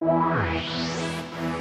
Why?